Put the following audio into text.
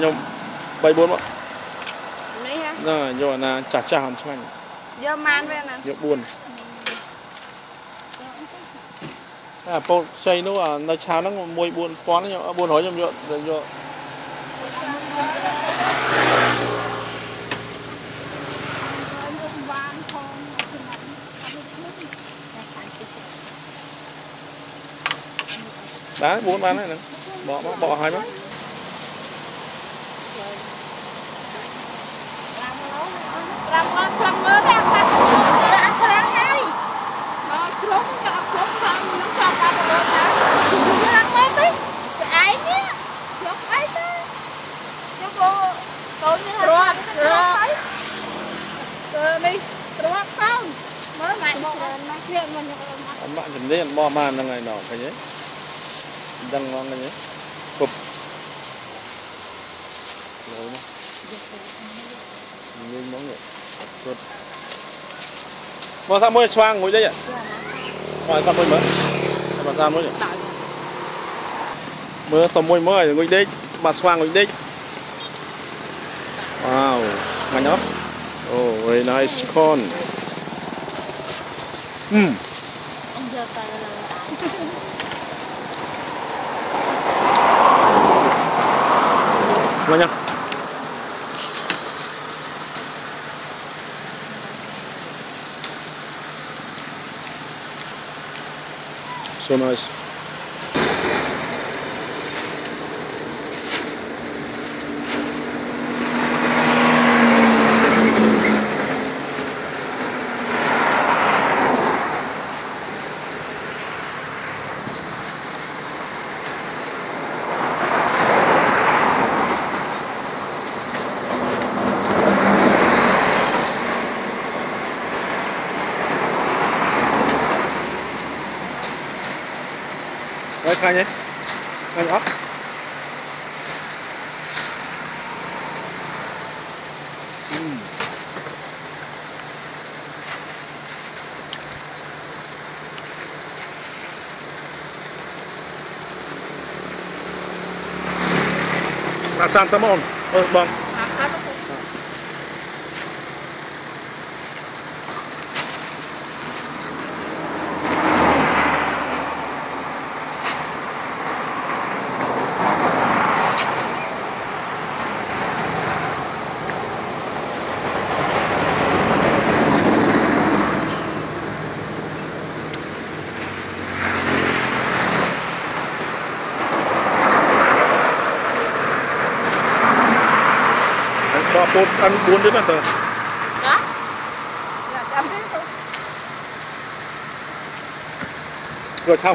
ខ្ញុំ3 4មកនេះហ៎ហ្នឹងហើយយកអាណាចាស់ចាស់អត់ឆ្ងាញ់យកម៉ានវាណាយក4អាពោតខ្ចីនោះអានៅឆាវហ្នឹង1 4000ខ្ញុំ400ខ្ញុំយកយកបាន4បានហើយហ្នឹងបកមកបកឲ្យមក Mak jenis mau mana ngai nak kaya? Dang mau kaya? Kup. Mau mana? Ini mau ni. Kup. Mau sama chuang ngồi đây à? Mau sama mới. Mau sama mới. Mưa sầm môi mới ngồi đây, mà xoang ngồi đây. Wow, ngon nhóc. Oh, very nice corn. Mm. Enjoy para lang. Banyak. So nice. Đấy, khai nhé. Khai ốc. Ừm. Là san salmon. Ờ, vâng. Anh cho bột ăn bốn đứa bạn tờ. đó là trăm cái Rồi sao?